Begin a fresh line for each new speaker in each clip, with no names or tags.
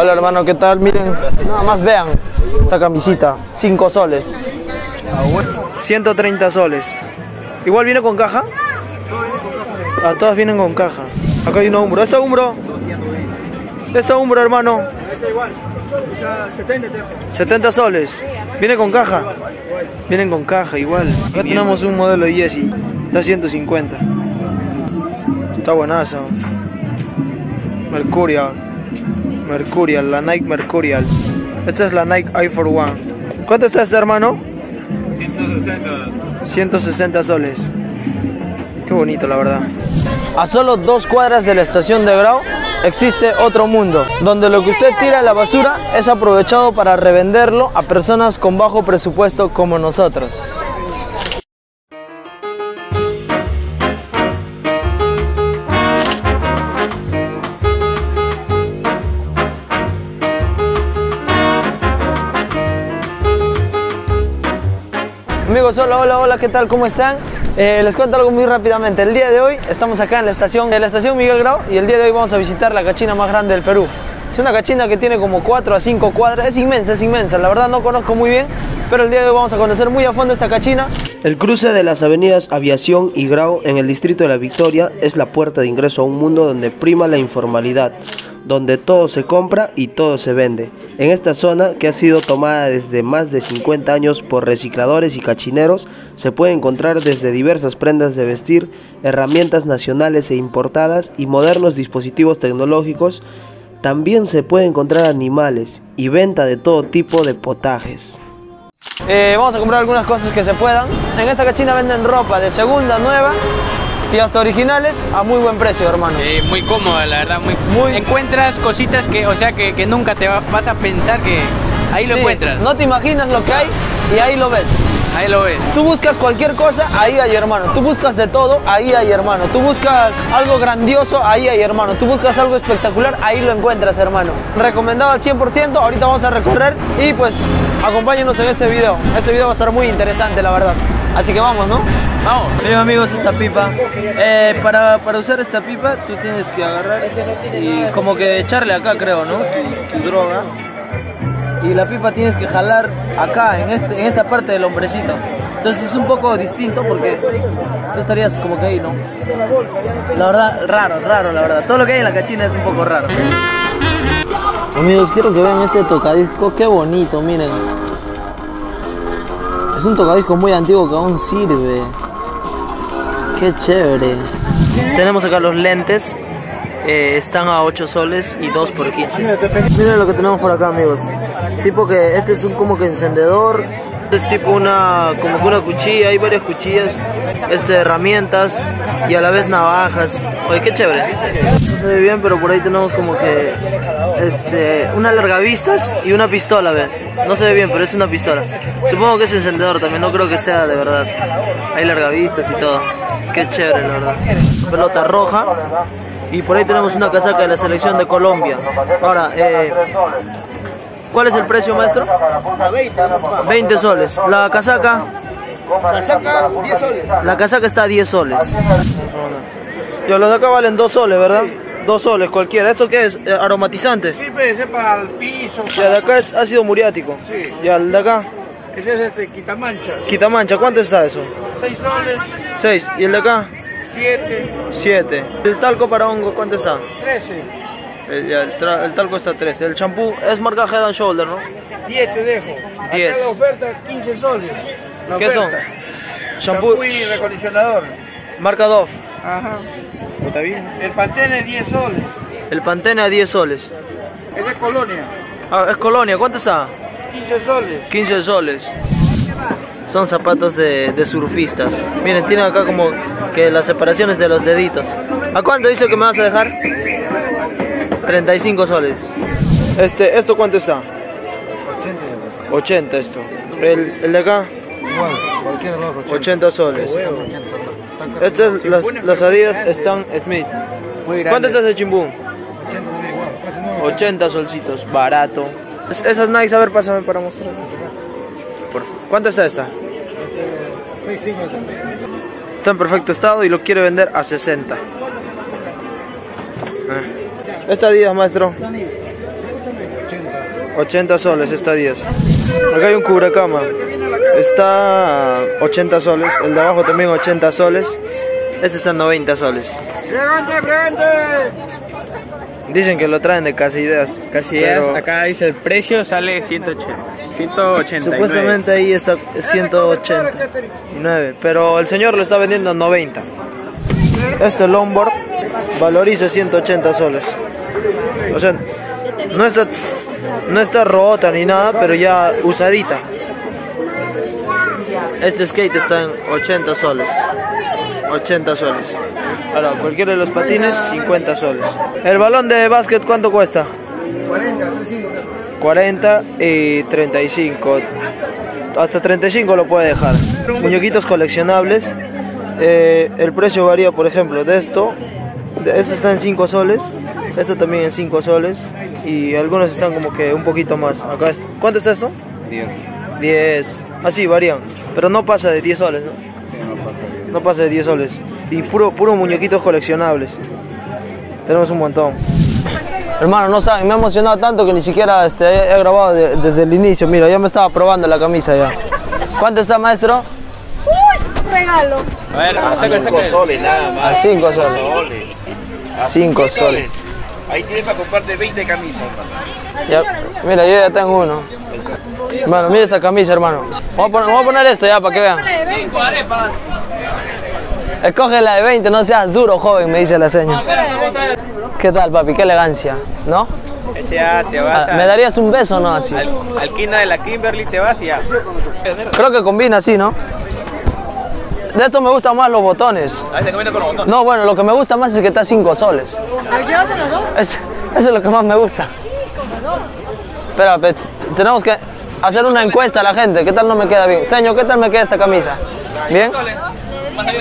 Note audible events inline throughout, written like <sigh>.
Hola hermano, ¿qué tal? Miren, nada más vean esta camisita, 5 soles. 130 soles. ¿Igual viene con caja? Ah, todas vienen con caja. Acá hay una umbro. ¿Esta umbro? Esta umbro, hermano. 70 soles. ¿Viene con caja? Vienen con caja, igual. Acá tenemos un modelo de Yesi. Está 150. Está buenazo. Mercurial. Mercurial, la Nike Mercurial. Esta es la Nike Air for One. ¿Cuánto está este hermano?
160.
160 soles. Qué bonito, la verdad. A solo dos cuadras de la estación de Grau existe otro mundo, donde lo que usted tira a la basura es aprovechado para revenderlo a personas con bajo presupuesto como nosotros. Amigos, hola, hola, hola, ¿qué tal? ¿Cómo están? Eh, les cuento algo muy rápidamente. El día de hoy estamos acá en la estación, en la estación Miguel Grau y el día de hoy vamos a visitar la cachina más grande del Perú. Es una cachina que tiene como 4 a 5 cuadras, es inmensa, es inmensa. La verdad no conozco muy bien, pero el día de hoy vamos a conocer muy a fondo esta cachina. El cruce de las avenidas Aviación y Grau en el distrito de La Victoria es la puerta de ingreso a un mundo donde prima la informalidad donde todo se compra y todo se vende. En esta zona, que ha sido tomada desde más de 50 años por recicladores y cachineros, se puede encontrar desde diversas prendas de vestir, herramientas nacionales e importadas y modernos dispositivos tecnológicos. También se puede encontrar animales y venta de todo tipo de potajes. Eh, vamos a comprar algunas cosas que se puedan. En esta cachina venden ropa de segunda, nueva y hasta originales a muy buen precio, hermano.
Muy cómoda, la verdad, muy,
Muy-
Encuentras cositas que, o sea, que, que nunca te va- vas a pensar que ahí lo
Sí,
encuentras.
No te imaginas lo que hay y ahí lo ves.
Ahí lo ves.
Tú buscas cualquier cosa, ahí hay hermano. Tú buscas de todo, ahí hay hermano. Tú buscas algo grandioso, ahí hay hermano. Tú buscas algo espectacular, ahí lo encuentras hermano. Recomendado al 100%, ahorita vamos a recorrer y pues acompáñenos en este video. Este video va a estar muy interesante la verdad. Así que vamos, ¿no?
Vamos.
Miren amigos, esta pipa. Eh, para, para usar esta pipa tú tienes que agarrar y como que echarle acá creo, ¿no? Tu, tu droga. Y la pipa tienes que jalar acá, en, este, en esta parte del hombrecito. Entonces es un poco distinto porque tú estarías como que ahí, ¿no? La verdad, raro, raro, la verdad. Todo lo que hay en la cachina es un poco raro. Amigos, quiero que vean este tocadisco. Qué bonito, miren. Es un tocadisco muy antiguo que aún sirve. Qué chévere. Tenemos acá los lentes. eh, están a 8 soles y 2 por 15. Miren lo que tenemos por acá, amigos. Tipo que este es un como que encendedor. Este es tipo una como que una cuchilla, hay varias cuchillas, este herramientas y a la vez navajas. Oye, qué chévere. No se ve bien, pero por ahí tenemos como que este una largavistas y una pistola, ¿ven? No se ve bien, pero es una pistola. Supongo que es encendedor también, no creo que sea de verdad. Hay largavistas y todo. Qué chévere, la verdad. Pelota roja. Y por ahí tenemos una casaca de la selección de Colombia. Ahora, eh, ¿cuál es el precio, maestro? 20 soles. La casaca,
Casaca, 10 soles.
la casaca está a 10 soles. Ya, los de acá valen 2 soles, ¿verdad? 2 soles cualquiera. ¿Esto qué es? Eh, ¿Aromatizante?
Sí, pues, es para el piso.
Ya, de acá es ácido muriático.
Sí.
Ya, el de acá,
Ese es este, quitamanchas.
quitamancha. ¿Cuánto está eso?
6 soles,
6. ¿Y el de acá?
7,
7. ¿El talco para hongo cuánto está?
13.
El, talco está 13. El champú es marca Head and Shoulder, ¿no?
10 te dejo.
10.
Acá la oferta 15 soles. La
¿Qué son?
oferta.
Shampoo
y recondicionador.
Marca Dove.
Ajá.
¿Está bien?
El Pantene 10 soles.
El Pantene a 10 soles.
Es de Colonia.
Ah, es Colonia, ¿cuánto está?
15 soles.
15 soles. Son zapatos de, de surfistas. Miren, tienen acá como que las separaciones de los deditos. ¿A cuánto dice que me vas a dejar? 35 soles. Este, ¿Esto cuánto está? 80 esto. El, el de acá,
Igual, cualquiera de los
80 soles. Estas, las, las Adidas están Smith. ¿Cuánto está ese chimbún? 80 solcitos, barato. Es- esas Nikes, a ver, pásame para mostrar. Por. ¿Cuánto está esta?
6.50.
Está en perfecto estado y lo quiere vender a 60. Ah. Esta Adidas, maestro. 80 soles, está 10. Acá hay un cubrecama. Está 80 soles. El de abajo también 80 soles. Este está 90 soles. Dicen que lo traen de Casa Ideas.
Casi es,
pero
acá dice el precio sale 180. 180.
Supuestamente ahí está 189. Pero el señor lo está vendiendo a 90. Este longboard valoriza 180 soles. O sea, no está, no está rota ni nada, pero ya usadita. Este skate está en 80 soles. 80 soles. Ahora, cualquiera de los patines, 50 soles. ¿El balón de básquet cuánto cuesta?
40, 35.
40 y 35. Hasta 35 lo puede dejar. Muñequitos coleccionables. Eh, el precio varía, por ejemplo, de esto. De esto está en 5 soles. Esto también en 5 soles. Y algunos están como que un poquito más. Acá ¿Cuánto está esto?
10.
10. Así varían. Pero no pasa de 10 soles, ¿no? No pasa de 10 soles. Y puro, puro muñequitos coleccionables. Tenemos un montón. Hermano, no saben, me ha emocionado tanto que ni siquiera este, he, he grabado de- desde el inicio. Mira, ya me estaba probando la camisa ya. ¿Cuánto está, maestro?
¡Uy! Regalo.
A ver, saca, saca.
Cinco soles nada más.
A 5 soles.
soles. A
5
cinco
soles.
Ahí tienes para comprarte 20 camisas, hermano.
Ya, mira, yo ya tengo uno. Bueno, mira esta camisa, hermano. Vamos a poner, vamos a poner esto ya para que vean.
Cinco arepas.
Escoge la de 20, no seas duro, joven, me dice la señora. ¿Qué tal, papi? Qué elegancia, ¿no?
Este ya te
Ah,
vas a...
¿Me darías un beso o no así?
al, al quina de la Kimberly te vas y ya.
Creo que combina así, ¿no? De esto me gustan más los botones.
Ahí te combina con los botones.
No, bueno, lo que me gusta más es que está 5 soles.
Los dos.
Es- eso es lo que más me gusta. Espera, tenemos que hacer una encuesta a la gente. ¿Qué tal no me queda bien? Señor, ¿qué tal me queda esta camisa? ¿Bien?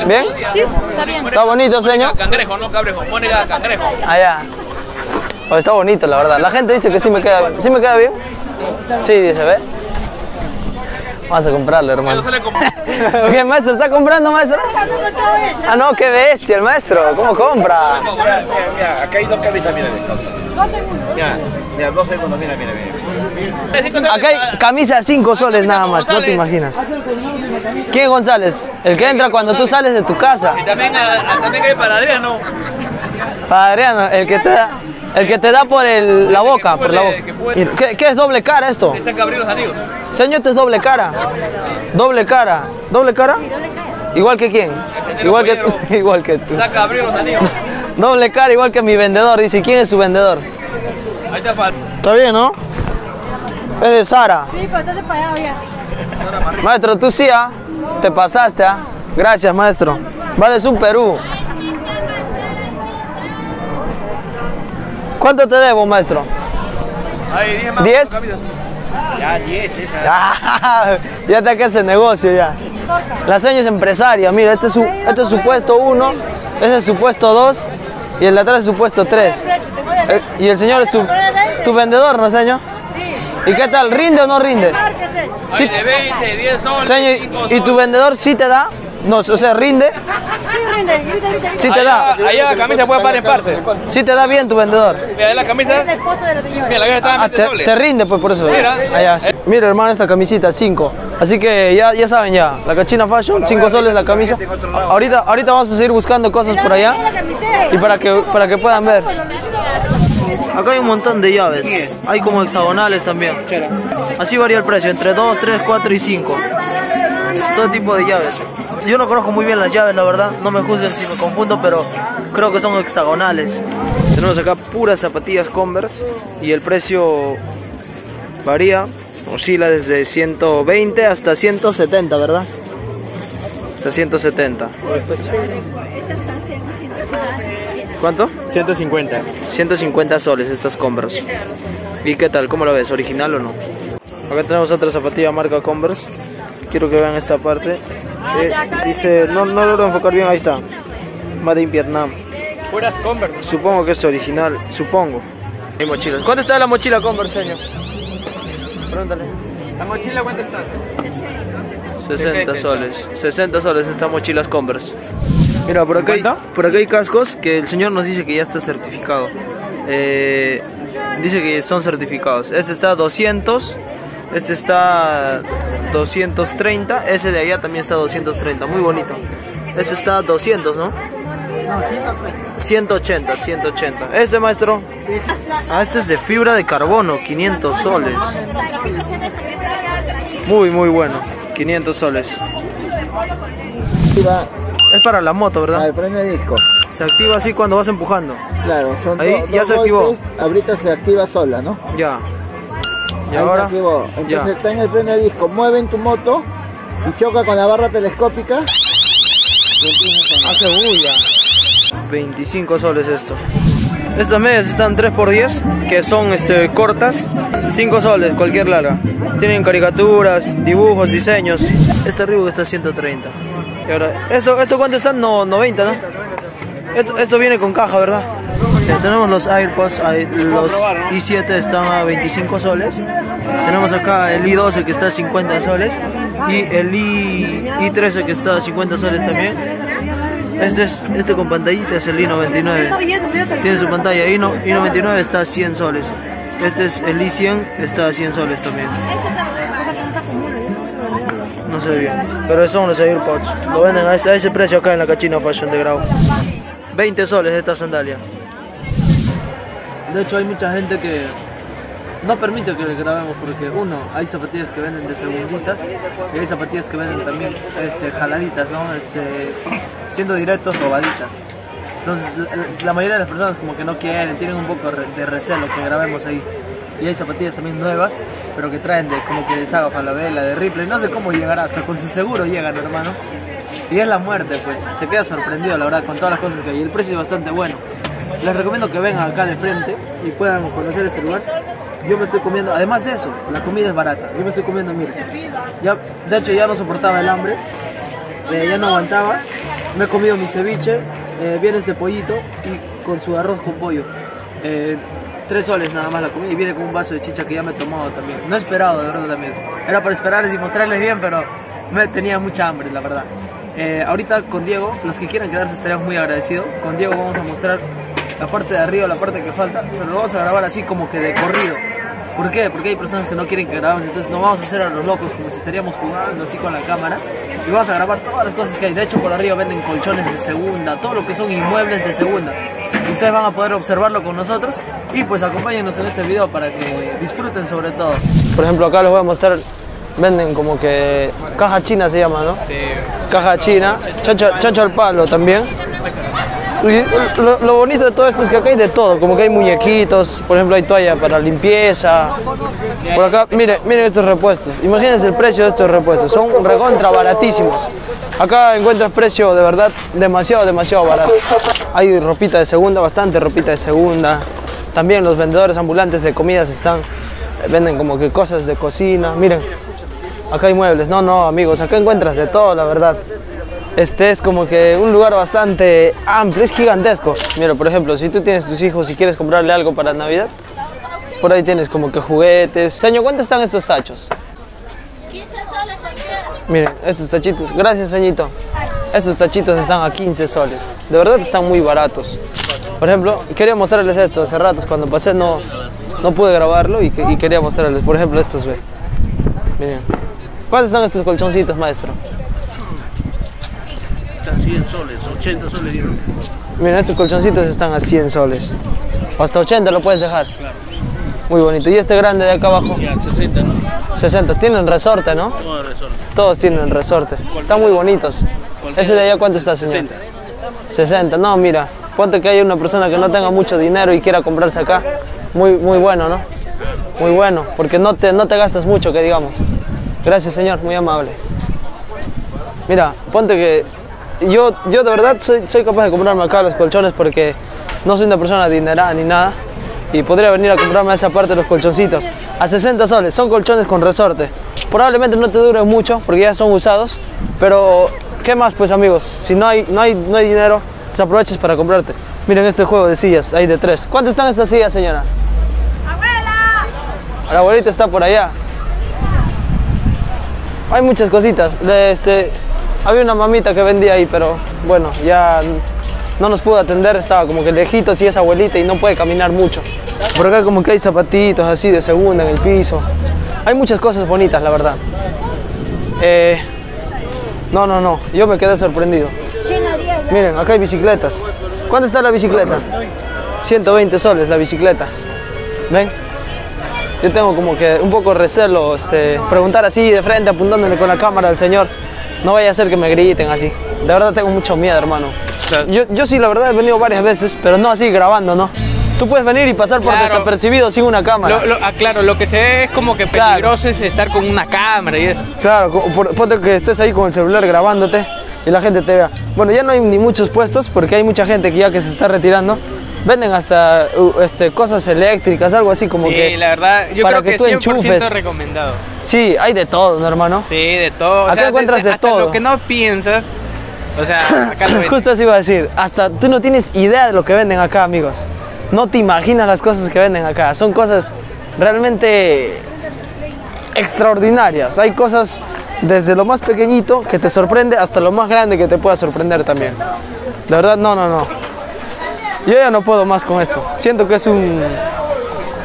¿Bien?
Sí, está bien.
¿Está bonito, señor?
Cangrejo, no cabrejo. Mónica, cangrejo.
Allá. Oh, está bonito, la verdad. La gente dice que sí me queda bien. ¿Sí me queda bien? Sí, dice, ¿ve? Vamos a comprarlo, hermano. ¿Qué, <laughs> maestro? ¿Está comprando, maestro? Ah, no, qué bestia el maestro. ¿Cómo compra?
Mira, mira, mira, acá hay dos camisas, mira. Mira, mira, dos segundos, mira, mira, mira.
Acá hay camisa 5 soles nada más, no te imaginas. ¿Quién es González? El que entra cuando tú sales de tu casa.
También, también hay para Adriano.
Para Adriano, el que te da, el que te da por el- la boca, por la boca. ¿Qué, qué es doble cara esto?
Saca abrir los anillos.
Señor, esto es doble cara. Doble cara. ¿Doble cara? Igual que quién? <laughs> Igual que tú. Igual que tú.
Saca abrir los anillos. <laughs>
Doble cara, igual que mi vendedor. Dice, ¿quién es su vendedor?
Ahí está para.
Está bien, ¿no? Es de Sara.
Sí, pero entonces para allá, ya.
Maestro, tú sí, ¿ah? Te pasaste, ¿ah? Gracias, maestro. Vales un Perú. ¿Cuánto te debo, maestro?
Ahí, 10 más.
¿Diez?
Ya, 10, esa. <laughs>
Ah, ya te hace el negocio ya. La señora es empresaria. Mira, este es su, este es su puesto 1, este es su puesto 2 y el de atrás es su puesto 3. y el señor es su, tu vendedor, ¿no, señor? ¿Y qué tal? ¿Rinde o no rinde? Sí.
De 20, 10 soles.
Señor, ¿y tu vendedor sí te da? No, o sea, rinde,
Sí, rinde, rinde,
sí te da.
Ahí la camisa puede parar en parte.
Sí te da bien tu vendedor.
Mira, la camisa.
Es el esposo de la señora.
Mira, la camisa está en
Ah,
20
te, rinde pues por eso.
Mira.
Allá, sí. Mira hermano esta camisita, 5. Así que ya, ya saben ya, la cachina fashion, 5 soles la camisa. Ahorita, ahorita vamos a seguir buscando cosas por allá y para que, para que puedan ver. Acá hay un montón de llaves. Hay como hexagonales también. Así varía el precio, entre 2, 3, 4 y 5. Todo tipo de llaves. Yo no conozco muy bien las llaves, la verdad. No me juzguen si me confundo, pero creo que son hexagonales. Tenemos acá puras zapatillas Converse y el precio varía. Oscila desde 120 hasta 170, ¿verdad? Hasta 170. ¿Cuánto?
150.
150 soles estas Converse. ¿Y qué tal? ¿Cómo lo ves? ¿Original o no? Acá tenemos otra zapatilla marca Converse. Quiero que vean esta parte. Eh, dice, no, no logro enfocar bien, ahí está. Made in Vietnam.
Puras Converse.
Supongo que es original, supongo. Hay mochilas. ¿Cuánto está la mochila Converse, señor? Pregúntale.
¿La mochila cuánto está?
60 soles. 60 soles estas mochilas Converse. Mira, por acá, hay, por acá hay cascos que el señor nos dice que ya está certificado. Eh, Dice que son certificados. Este está 200, este está 230, ese de allá también está 230, muy bonito. Este está 200, ¿no? 180, 180. Este maestro, ah, este es de fibra de carbono, 500 soles. Muy, muy bueno, 500 soles. Es para la moto, ¿verdad?
al freno de disco.
Se activa así cuando vas empujando.
Claro, son
Ahí ya se activó.
ahorita se activa sola, ¿no?
Ya. Y
Ahí
ahora.
Entonces
Ya.
está en el freno de disco, mueve en tu moto y choca con la barra telescópica.
Hace bulla. 25 soles esto. Estas medias están 3x10, que son este, cortas. 5 soles, cualquier larga. Tienen caricaturas, dibujos, diseños. Este Reebok está 130. Y ahora, ¿esto, esto cuánto están? No, 90, ¿no? Esto, esto viene con caja, ¿verdad? Ya tenemos los AirPods, los i7 están a 25 soles. Tenemos acá el i12 que está a 50 soles. Y el i, i13 que está a 50 soles también. Este, es, este con pantallita es el i99. Tiene su pantalla. I, i99 está a 100 soles. Este es el i100, está a 100 soles también. No ve bien. Pero son los AirPods. Lo venden a ese, a ese precio acá en la Cachina Fashion de Grau. 20 soles esta sandalia. De hecho hay mucha gente que no permite que le grabemos porque uno, hay zapatillas que venden de segunditas y hay zapatillas que venden también este, jaladitas, ¿no? Este, siendo directos, robaditas. Entonces la, mayoría de las personas como que no quieren, tienen un poco de recelo que grabemos ahí. Y hay zapatillas también nuevas, pero que traen de como que de Saga Falabella, de Ripley, no sé cómo llegará, hasta con su seguro llegan, hermano. Y es la muerte, pues. Te quedas sorprendido, la verdad, con todas las cosas que hay. El precio es bastante bueno. Les recomiendo que vengan acá de frente y puedan conocer este lugar. Yo me estoy comiendo, además de eso, la comida es barata. Yo me estoy comiendo, mira. Ya, de hecho, ya no soportaba el hambre. eh, ya no aguantaba. Me he comido mi ceviche. eh, viene este pollito y con su arroz con pollo. Eh, tres soles nada más la comida y viene con un vaso de chicha que ya me he tomado también. No he esperado, de verdad también. Era para esperarles y mostrarles bien, pero me tenía mucha hambre, la verdad. Eh, ahorita con Diego, los que quieran quedarse estaríamos muy agradecidos. Con Diego vamos a mostrar la parte de arriba, la parte que falta, pero lo vamos a grabar así como que de corrido. ¿Por qué? Porque hay personas que no quieren que grabemos, entonces no vamos a hacer a los locos como si estaríamos jugando así con la cámara. Y vamos a grabar todas las cosas que hay. De hecho, por arriba venden colchones de segunda, todo lo que son inmuebles de segunda. Ustedes van a poder observarlo con nosotros y pues acompáñenos en este video para que disfruten sobre todo. Por ejemplo, acá les voy a mostrar, venden como que caja china se llama, ¿no? Sí. Caja china, chancho, chancho al palo también. Lo, bonito de todo esto es que acá hay de todo, como que hay muñequitos, por ejemplo hay toalla para limpieza. Por acá, miren, miren estos repuestos. Imagínense el precio de estos repuestos, son recontra baratísimos. Acá encuentras precio de verdad demasiado, demasiado barato. Hay ropita de segunda, bastante ropita de segunda. También los vendedores ambulantes de comidas están, venden como que cosas de cocina. Miren, acá hay muebles. No, no, amigos, acá encuentras de todo, la verdad. Este es como que un lugar bastante amplio, es gigantesco. Mira, por ejemplo, si tú tienes tus hijos y quieres comprarle algo para Navidad, por ahí tienes como que juguetes. Señor, ¿cuánto están estos tachos?
15 soles.
Miren, estos tachitos. Gracias, señito. Estos tachitos están a 15 soles. De verdad están muy baratos. Por ejemplo, quería mostrarles esto. Hace ratos cuando pasé no, no pude grabarlo y quería mostrarles. Por ejemplo, estos, ve. Miren. ¿Cuántos son estos colchoncitos, maestro?
Está 100 soles, 80 soles. digo.
Miren, estos colchoncitos están a 100 soles. O hasta 80 lo puedes dejar. Muy bonito. Y este grande de acá abajo,
Ya, 60, ¿no?
60. Tienen resorte, ¿no?
Todo resorte.
Todos tienen resorte. Están muy bonitos. ¿Ese de allá cuánto está, señor?
60.
60. No, mira. Ponte que hay una persona que no tenga mucho dinero y quiera comprarse acá. Muy, muy bueno, ¿no? Muy bueno, porque no te, no te gastas mucho, que digamos. Gracias, señor. Muy amable. Mira, ponte que yo, yo de verdad soy, soy capaz de comprarme acá los colchones porque no soy una persona adinerada ni nada. Y podría venir a comprarme esa parte de los colchoncitos. A 60 soles, son colchones con resorte. Probablemente no te duren mucho porque ya son usados. Pero, ¿qué más pues amigos? Si no hay, no hay, no hay dinero, desaproveches para comprarte. Miren este juego de sillas, hay de tres. ¿Cuánto están estas sillas, señora?
¡Abuela!
La abuelita está por allá. Hay muchas cositas. Este, había una mamita que vendía ahí, pero bueno, ya no nos pudo atender. Estaba como que lejitos y es abuelita y no puede caminar mucho. Por acá como que hay zapatitos así de segunda en el piso. Hay muchas cosas bonitas, la verdad. Eh, no, no, no. Yo me quedé sorprendido. Miren, acá hay bicicletas. ¿Cuánto está la bicicleta? 120 soles la bicicleta. ¿Ven? Yo tengo como que un poco recelo este, preguntar así de frente, apuntándole con la cámara al señor. No vaya a ser que me griten así. De verdad tengo mucho miedo, hermano. Yo, yo sí, la verdad, he venido varias veces, pero no así grabando, ¿no? Tú puedes venir y pasar por
Claro.
desapercibido sin una cámara.
Lo, lo- ah, claro, lo que se ve es como que
Claro.
peligroso es estar con una cámara y eso.
Claro, por- ponte que estés ahí con el celular grabándote y la gente te vea. Bueno, ya no hay ni muchos puestos porque hay mucha gente que ya que se está retirando. Venden hasta uh, este, cosas eléctricas, algo así como
Sí,
que...
la verdad, yo
para
creo que,
que tú
100%
enchufes.
recomendado.
Sí, hay de todo, ¿no, hermano?
Sí, de todo. O
Acá
sea,
encuentras de
hasta
todo.
lo que no piensas, o sea, <coughs> acá lo.
Justo así iba a decir, hasta tú no tienes idea de lo que venden acá, amigos. No te imaginas las cosas que venden acá. Son cosas realmente extraordinarias. Hay cosas desde lo más pequeñito que te sorprende hasta lo más grande que te pueda sorprender también. De verdad, no, no, no. Yo ya no puedo más con esto. Siento que es un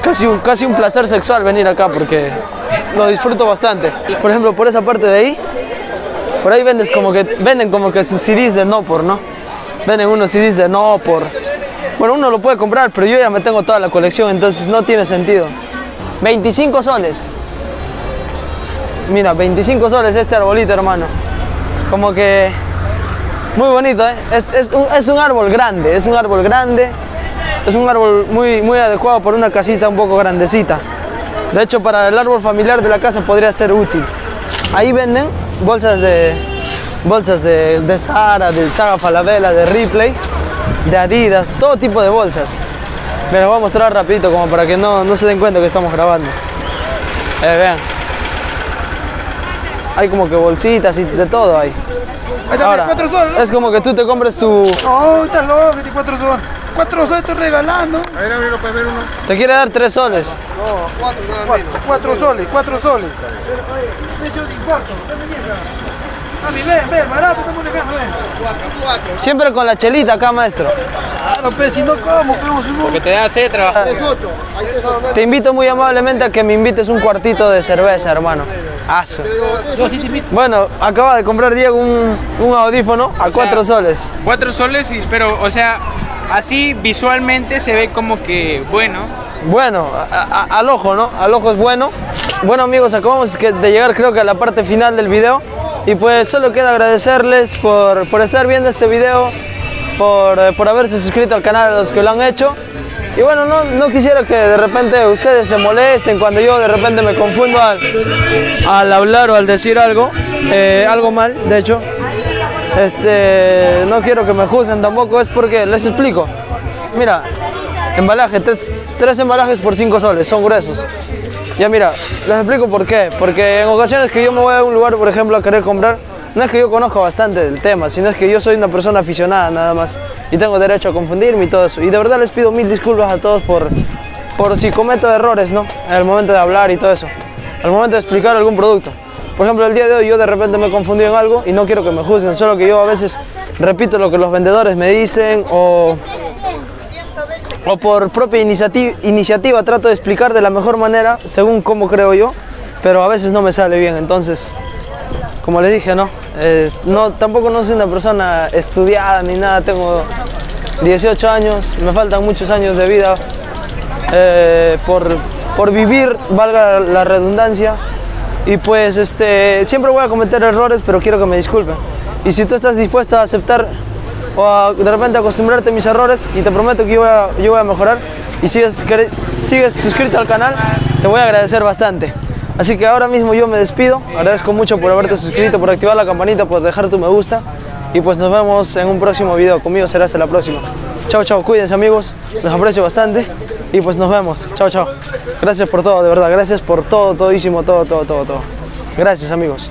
casi un, casi un placer sexual venir acá porque lo disfruto bastante. Por ejemplo, por esa parte de ahí, por ahí vendes como que, venden como que sus CDs de no por, ¿no? Venden unos CDs de no por. Bueno, uno lo puede comprar, pero yo ya me tengo toda la colección, entonces no tiene sentido. 25 soles. Mira, 25 soles este arbolito, hermano. Como que muy bonito, ¿eh? Es, un, árbol grande, es un árbol grande. Es un árbol muy, muy adecuado para una casita un poco grandecita. De hecho, para el árbol familiar de la casa podría ser útil. Ahí venden bolsas de bolsas de, de del Saga Falabella, de Ripley, de Adidas, todo tipo de bolsas. Me las voy a mostrar rapidito como para que no, no se den cuenta que estamos grabando. Eh, vean. Hay como que bolsitas y de todo hay. Ahora, es como que tú te compres tu...
Oh, estás loco, 24 son. 4 soles estoy regalando. A ver, abrilo para ver uno.
Te quiere dar tres soles.
No, 4 nada menos. 4 soles, 4 soles. Importo, Mami, ven, ven, barato, estamos dejando, ven. 4, 4.
Siempre con la chelita acá, maestro.
Claro, pero si no, ¿cómo? ¿Cómo si no?
Que te da sed trabajar.
8. Ahí te no, no.
Te invito muy amablemente a que me invites un cuartito de cerveza, hermano. Aso. Bueno, acaba de comprar Diego un, un audífono a cuatro soles.
Cuatro soles, y- pero, o sea, así visualmente se ve como que, bueno,
Bueno, a- a- al ojo, ¿no? Al ojo es bueno. Bueno amigos, acabamos de llegar creo que a la parte final del video. Y pues solo queda agradecerles por, por estar viendo este video, por, eh, por haberse suscrito al canal a los que lo han hecho. Y bueno, no, no quisiera que de repente ustedes se molesten cuando yo de repente me confundo al, al hablar o al decir algo, eh, algo mal, de hecho. Este, no quiero que me juzguen tampoco, es porque les explico. Mira, embalaje, tres, tres embalajes por cinco soles, son gruesos. Ya mira, les explico por qué. Porque en ocasiones que yo me voy a un lugar, por ejemplo, a querer comprar, no es que yo conozca bastante del tema, sino es que yo soy una persona aficionada nada más. Y tengo derecho a confundirme y todo eso. Y de verdad les pido mil disculpas a todos por, por si cometo errores, ¿no? El momento de hablar y todo eso. Al momento de explicar algún producto. Por ejemplo, el día de hoy yo de repente me he confundido en algo y no quiero que me juzguen, solo que yo a veces repito lo que los vendedores me dicen o o por propia iniciativa trato de explicar de la mejor manera, según cómo creo yo, pero a veces no me sale bien. Entonces, como les dije, no, no tampoco no soy una persona estudiada ni nada, tengo 18 años, me faltan muchos años de vida eh, por, por vivir, valga la redundancia. Y pues este, siempre voy a cometer errores, pero quiero que me disculpen. Y si tú estás dispuesto a aceptar o a, de repente acostumbrarte a mis errores, y te prometo que yo voy a, yo voy a mejorar, y sigues, sigues suscrito al canal, te voy a agradecer bastante. Así que ahora mismo yo me despido, agradezco mucho por haberte suscrito, por activar la campanita, por dejar tu me gusta, y pues nos vemos en un próximo video. Conmigo será hasta la próxima. Chao, chao, cuídense amigos, los aprecio bastante, y pues nos vemos. Chao, chao. Gracias por todo, de verdad, gracias por todo, todísimo, todo, todo, todo, todo. Gracias amigos.